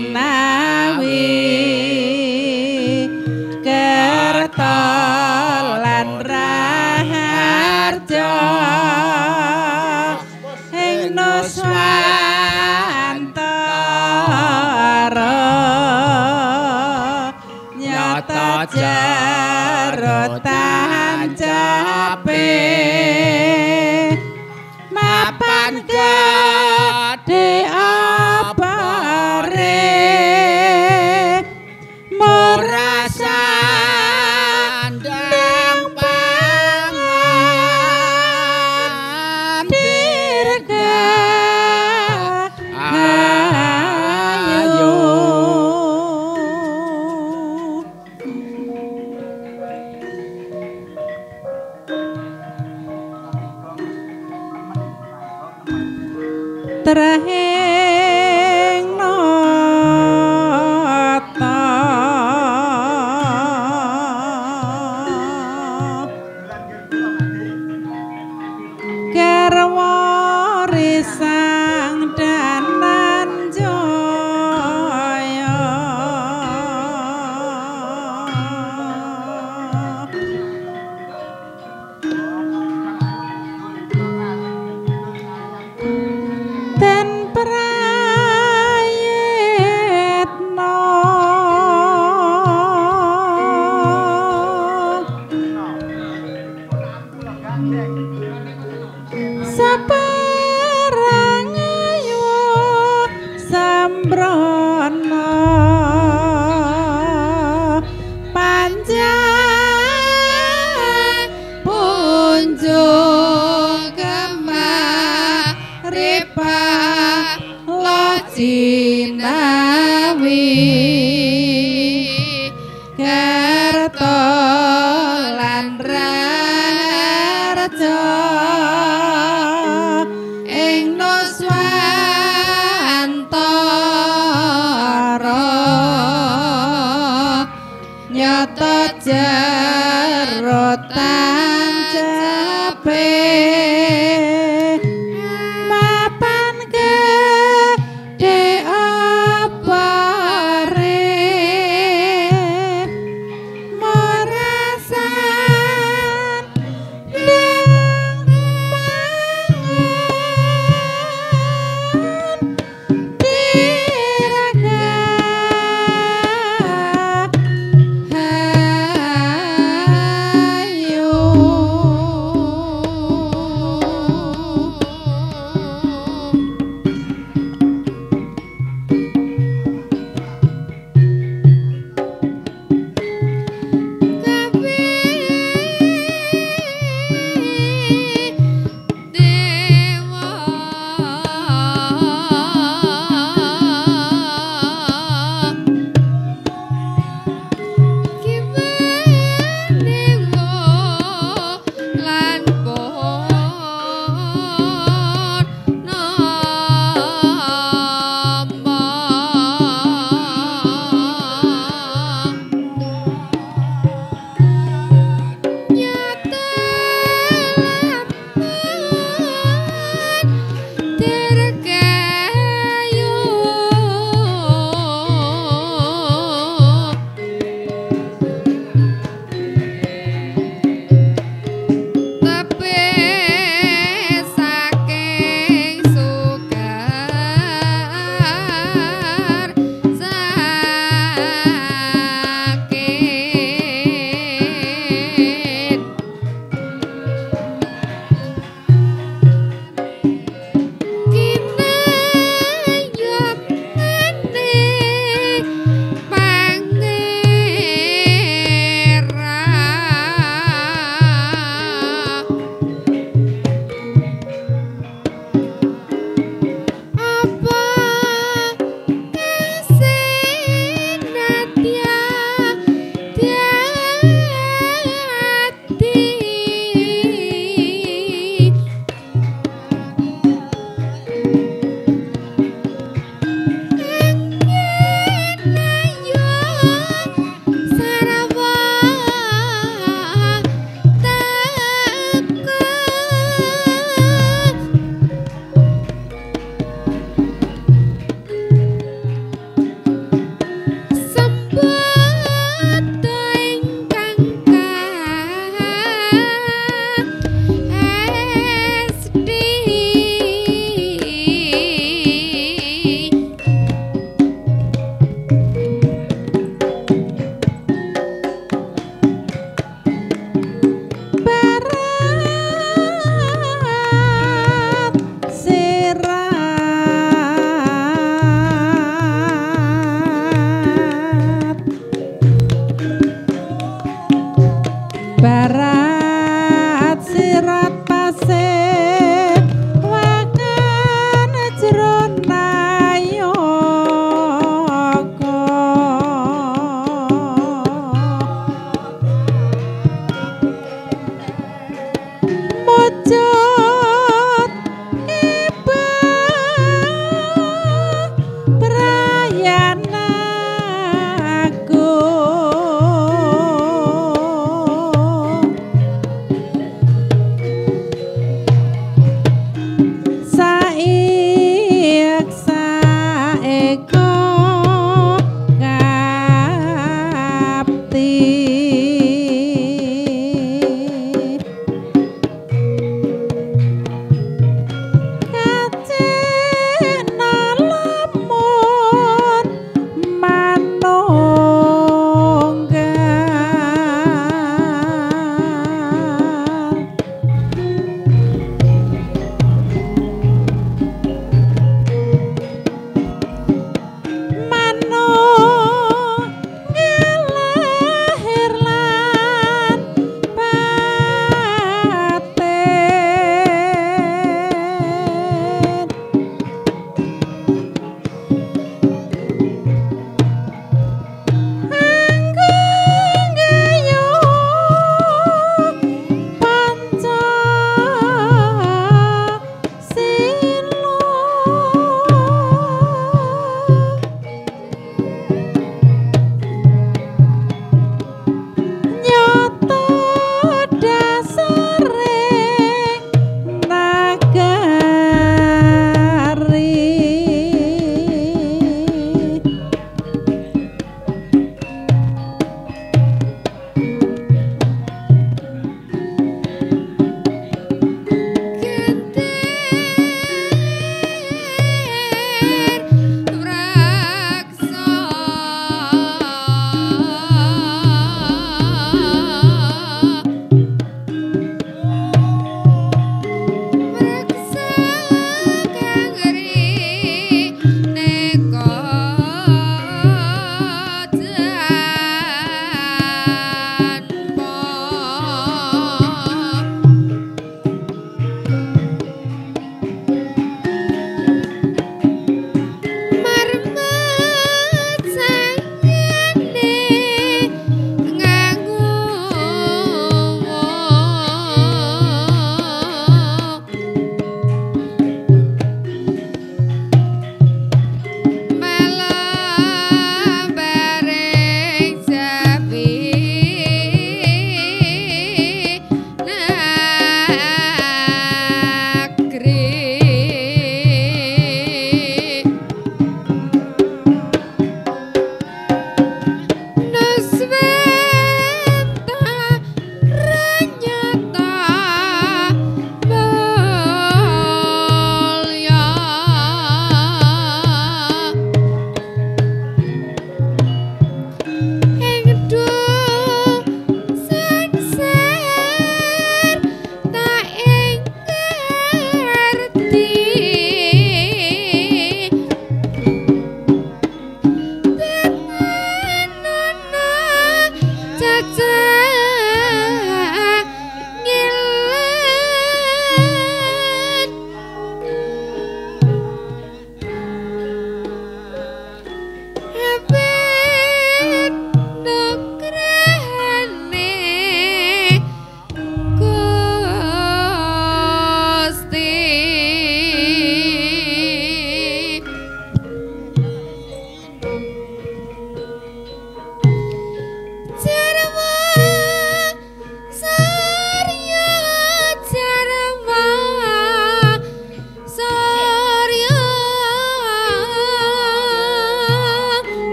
na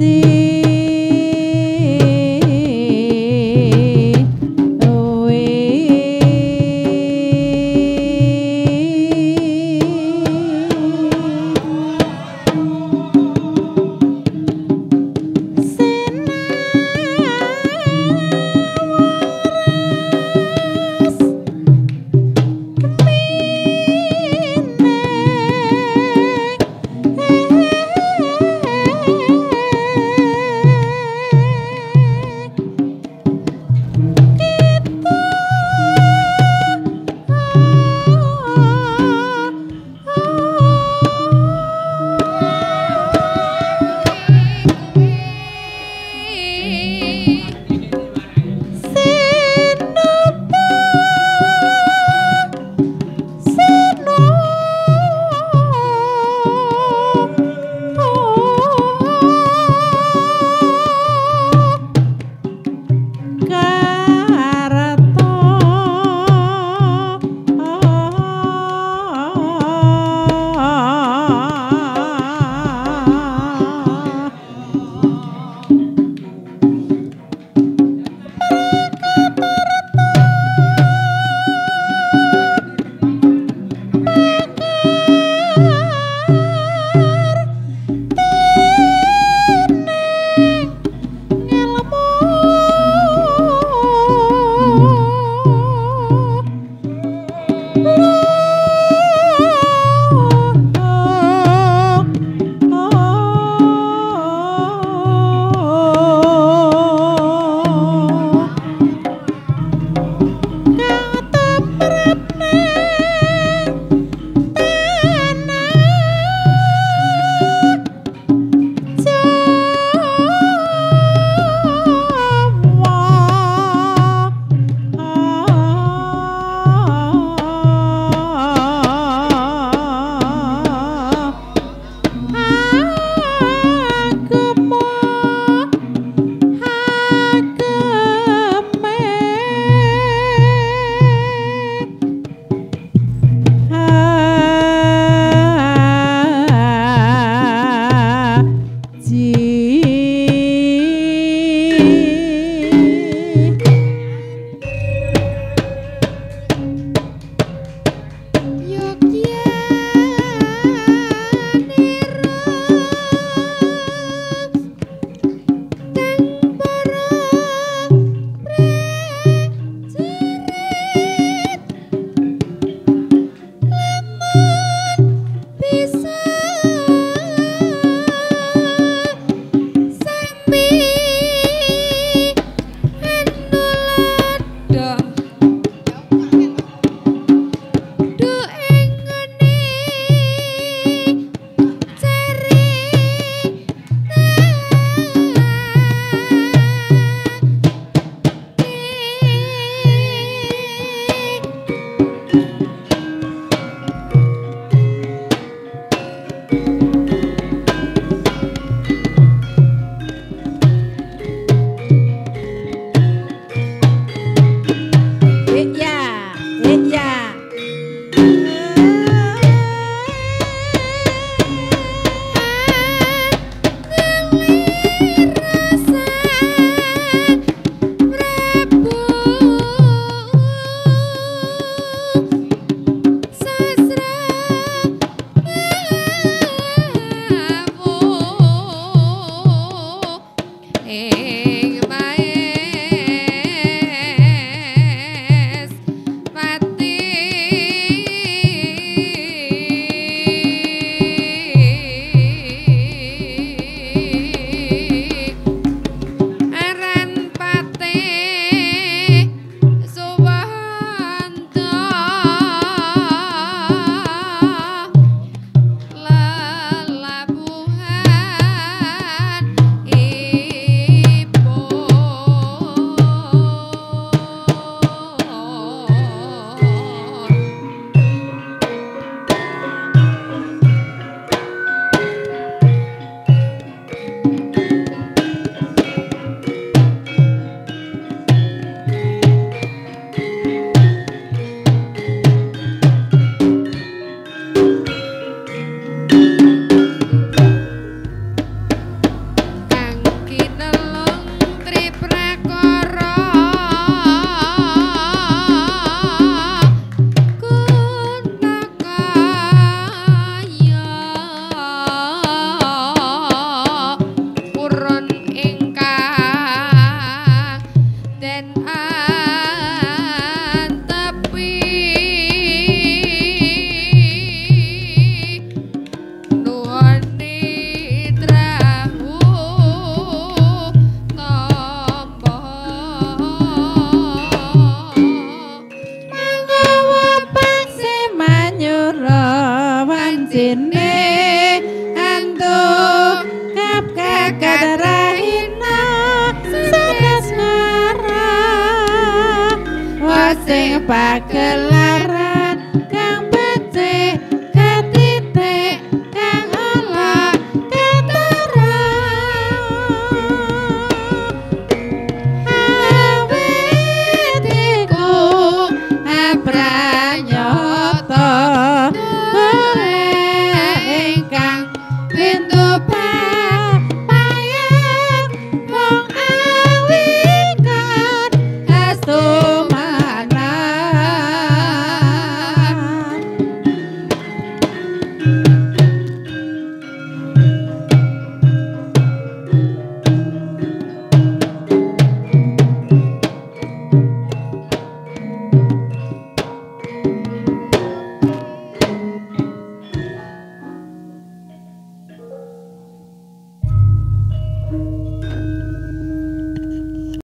se